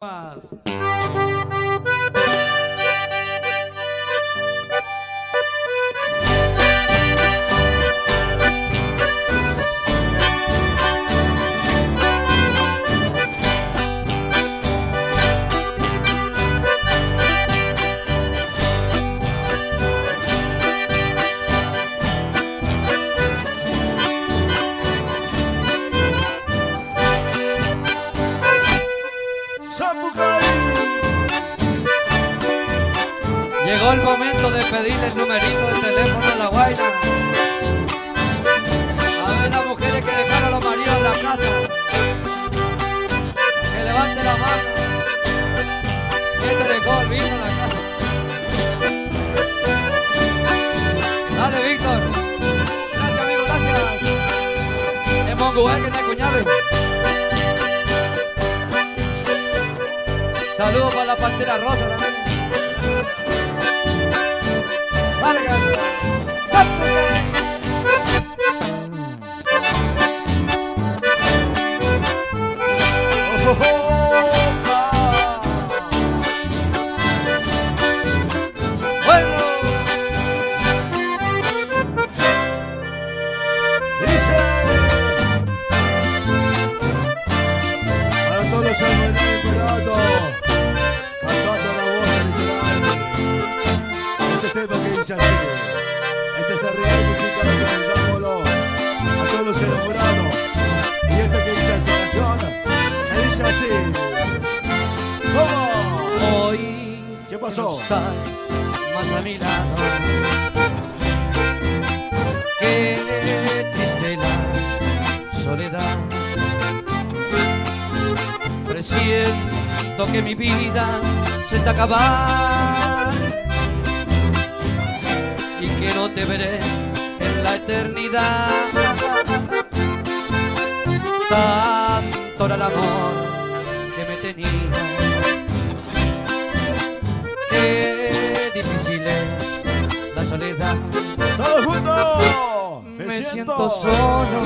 Más. Llegó el momento de pedirle el numerito de teléfono a la guaina. A ver las mujeres que dejaron a los maridos en la casa. Que levante la mano. ¿Quién te dejó el vino en la casa? Dale, Víctor. Gracias, amigo, gracias. Es Monguel que te cuñado. Saludos para la pantera rosa también. Vargas. Bueno, dice así Este es el real música cantándolo A todos los enamorados Y este que dice esa canción Que dice así ¿Cómo? hoy ¿Qué pasó? no estás más a mi lado. Qué triste la soledad. Presiento que mi vida se está acabando te veré en la eternidad. Tanto era el amor que me tenía. Qué difícil es la soledad. ¡Todos juntos! Me siento solo